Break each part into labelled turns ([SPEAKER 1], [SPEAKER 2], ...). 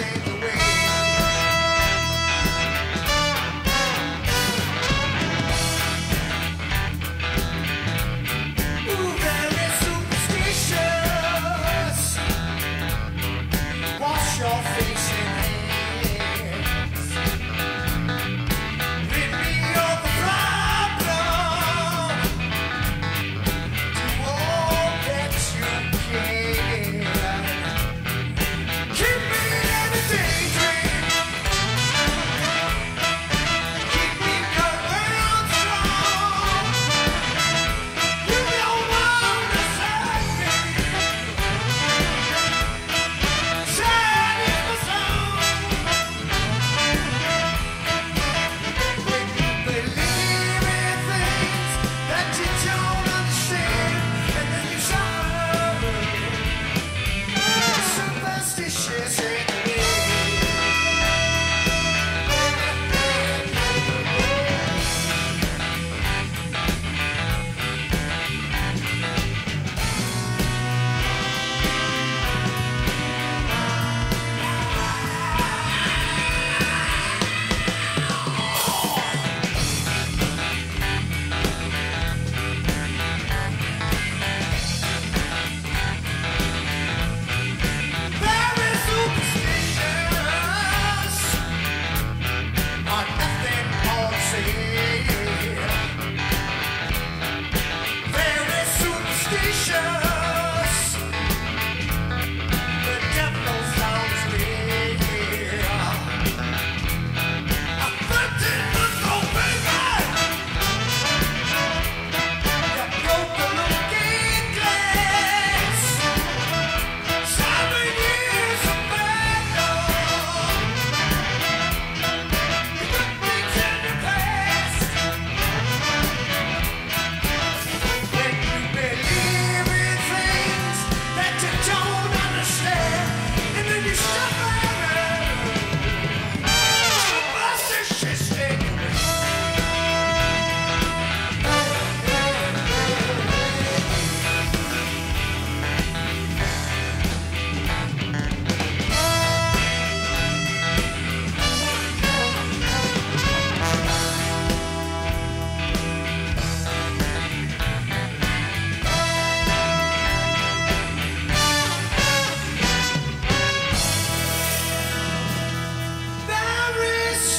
[SPEAKER 1] same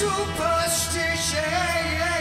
[SPEAKER 1] superstition.